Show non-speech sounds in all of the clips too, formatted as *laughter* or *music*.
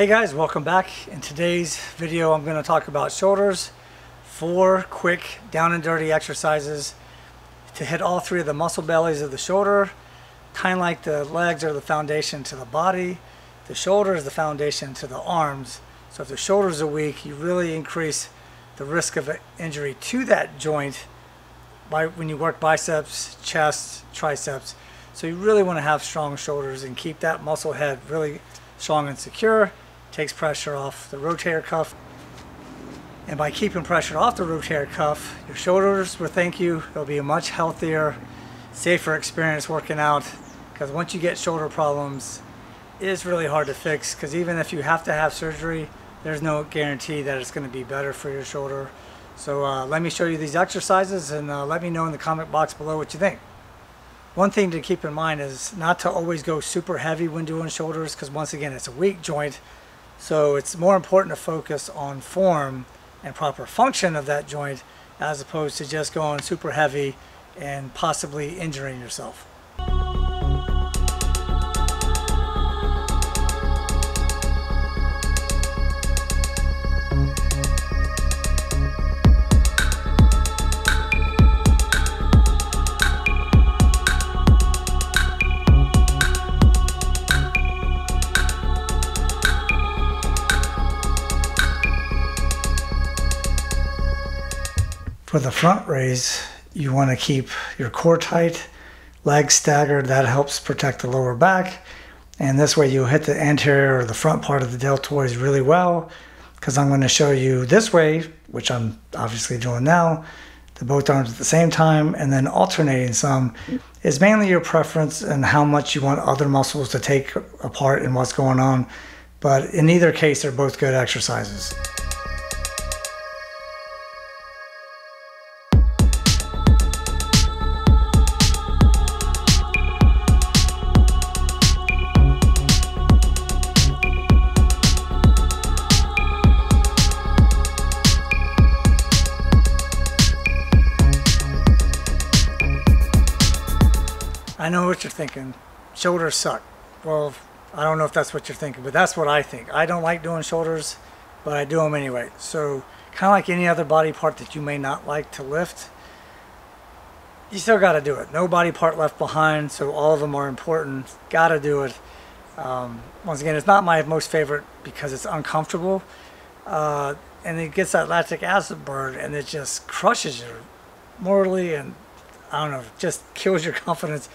Hey guys, welcome back. In today's video, I'm going to talk about shoulders. Four quick down and dirty exercises to hit all three of the muscle bellies of the shoulder. Kind of like the legs are the foundation to the body. The shoulder is the foundation to the arms. So if the shoulders are weak, you really increase the risk of injury to that joint by when you work biceps, chest, triceps. So you really want to have strong shoulders and keep that muscle head really strong and secure. Takes pressure off the rotator cuff. And by keeping pressure off the rotator cuff, your shoulders will thank you. It'll be a much healthier, safer experience working out. Because once you get shoulder problems, it is really hard to fix. Because even if you have to have surgery, there's no guarantee that it's going to be better for your shoulder. So uh, let me show you these exercises and uh, let me know in the comment box below what you think. One thing to keep in mind is not to always go super heavy when doing shoulders because once again it's a weak joint. So it's more important to focus on form and proper function of that joint as opposed to just going super heavy and possibly injuring yourself. For the front raise, you want to keep your core tight, legs staggered. That helps protect the lower back. And this way you hit the anterior or the front part of the deltoids really well because I'm going to show you this way, which I'm obviously doing now, the both arms at the same time and then alternating some is mainly your preference and how much you want other muscles to take apart and what's going on. But in either case, they're both good exercises. Know what you're thinking. Shoulders suck. Well, I don't know if that's what you're thinking, but that's what I think. I don't like doing shoulders, but I do them anyway. So kind of like any other body part that you may not like to lift, you still got to do it. No body part left behind, so all of them are important. Got to do it. Um, once again, it's not my most favorite because it's uncomfortable. Uh, and it gets that lactic acid burn and it just crushes you morally and I don't know, just kills your *laughs* confidence.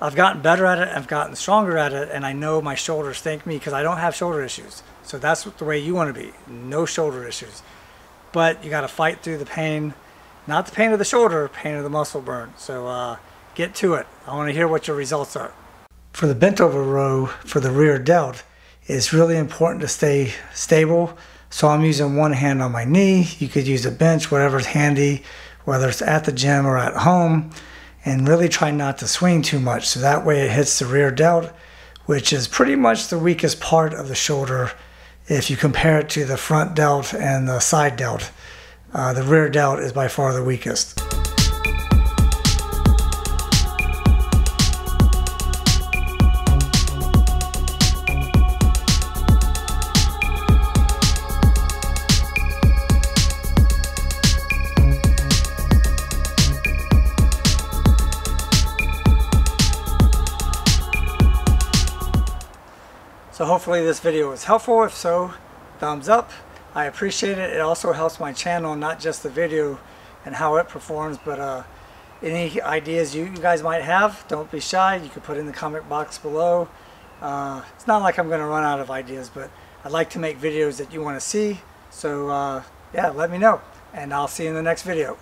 I've gotten better at it, I've gotten stronger at it, and I know my shoulders thank me because I don't have shoulder issues. So that's the way you want to be. No shoulder issues. But you got to fight through the pain, not the pain of the shoulder, pain of the muscle burn. So uh, get to it. I want to hear what your results are. For the bent over row for the rear delt, it's really important to stay stable. So I'm using one hand on my knee. You could use a bench, whatever's handy whether it's at the gym or at home, and really try not to swing too much. So that way it hits the rear delt, which is pretty much the weakest part of the shoulder if you compare it to the front delt and the side delt. Uh, the rear delt is by far the weakest. So hopefully this video was helpful. If so, thumbs up. I appreciate it. It also helps my channel, not just the video and how it performs, but uh, any ideas you guys might have, don't be shy. You can put in the comment box below. Uh, it's not like I'm going to run out of ideas, but I'd like to make videos that you want to see. So uh, yeah, let me know, and I'll see you in the next video.